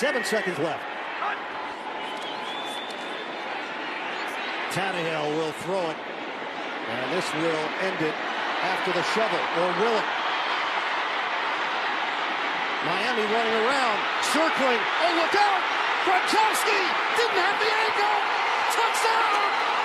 Seven seconds left. Tannehill will throw it. And this will end it after the shovel, or will it? Miami running around, circling. Oh, look out! Gronkowski didn't have the angle. Touchdown!